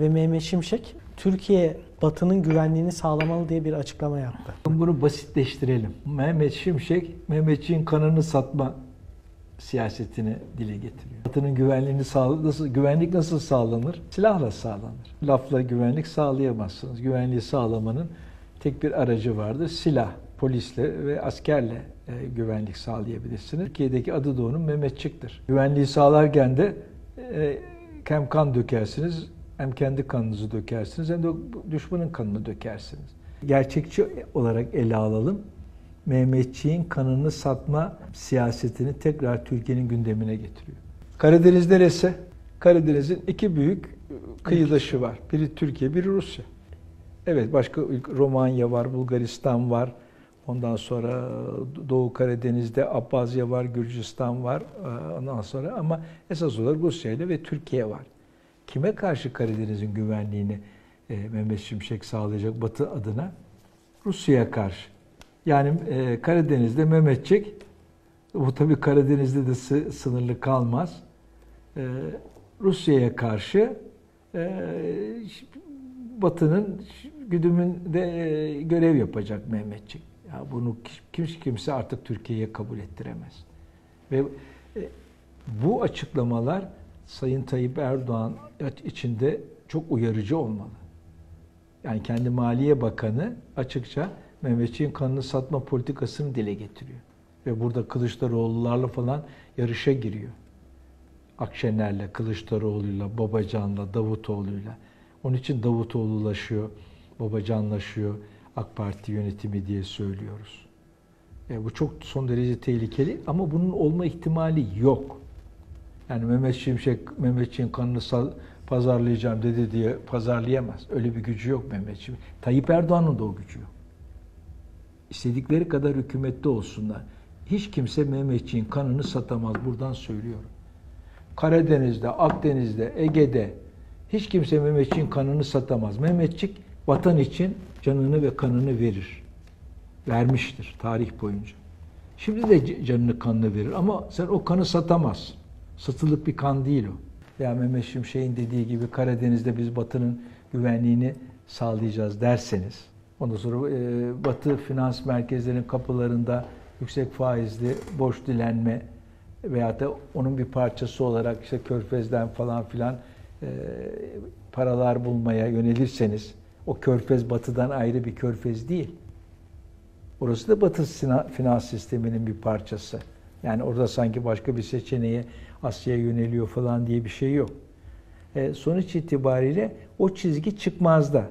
ve Mehmet Şimşek Türkiye Batı'nın güvenliğini sağlamalı diye bir açıklama yaptı. Bunu basitleştirelim. Mehmet Şimşek, Mehmetçiğin kanını satma siyasetini dile getiriyor. Batı'nın güvenliğini sağ, nasıl, güvenlik nasıl sağlanır? Silahla sağlanır. Lafla güvenlik sağlayamazsınız. Güvenliği sağlamanın tek bir aracı vardır. Silah, polisle ve askerle e, güvenlik sağlayabilirsiniz. Türkiye'deki adı doğunun Mehmetçik'tir. Güvenliği sağlarken de e, hem kan dökersiniz, hem kendi kanınızı dökersiniz, hem de düşmanın kanını dökersiniz. Gerçekçi olarak ele alalım. Mehmetçiğin kanını satma siyasetini tekrar Türkiye'nin gündemine getiriyor. Karadeniz neresi? Karadeniz'in iki büyük kıyıdaşı var. Biri Türkiye, biri Rusya. Evet başka Romanya var, Bulgaristan var. Ondan sonra Doğu Karadeniz'de Abbazya var, Gürcistan var. Ondan sonra ama esas olarak Rusya ile ve Türkiye var. Kime karşı Karadeniz'in güvenliğini e, Mehmet Şimşek sağlayacak Batı adına? Rusya'ya karşı. Yani e, Karadeniz'de Mehmetçik, bu tabii Karadeniz'de de sı- sınırlı kalmaz. E, Rusya'ya karşı e, Batı'nın güdümünde e, görev yapacak Mehmetçik. Ya bunu kimse kimse artık Türkiye'ye kabul ettiremez. Ve e, bu açıklamalar Sayın Tayyip Erdoğan içinde çok uyarıcı olmalı. Yani kendi Maliye Bakanı açıkça Mehmetçiğin kanını satma politikasını dile getiriyor. Ve burada Kılıçdaroğlu'larla falan yarışa giriyor. Akşener'le, Kılıçdaroğlu'yla, Babacan'la, Davutoğlu'yla. Onun için Davutoğlu'laşıyor, Babacan'laşıyor AK Parti yönetimi diye söylüyoruz. E, bu çok son derece tehlikeli ama bunun olma ihtimali yok. Yani Mehmet Şimşek, Mehmetçiğin kanını pazarlayacağım dedi diye pazarlayamaz. Öyle bir gücü yok Mehmet Şimşek. Tayyip Erdoğan'ın da o gücü yok. İstedikleri kadar hükümette olsunlar. Hiç kimse Mehmetçiğin kanını satamaz. Buradan söylüyorum. Karadeniz'de, Akdeniz'de, Ege'de hiç kimse Mehmetçiğin kanını satamaz. Mehmetçik vatan için canını ve kanını verir. Vermiştir tarih boyunca. Şimdi de canını kanını verir ama sen o kanı satamazsın. Satılık bir kan değil o. Ya Mehmet Şimşek'in dediği gibi Karadeniz'de biz Batı'nın güvenliğini sağlayacağız derseniz ondan sonra e, Batı finans merkezlerinin kapılarında yüksek faizli borç dilenme veyahut da onun bir parçası olarak işte Körfez'den falan filan e, paralar bulmaya yönelirseniz o körfez batıdan ayrı bir körfez değil. Orası da batı finans sisteminin bir parçası. Yani orada sanki başka bir seçeneğe Asya'ya yöneliyor falan diye bir şey yok. E, sonuç itibariyle o çizgi çıkmazda.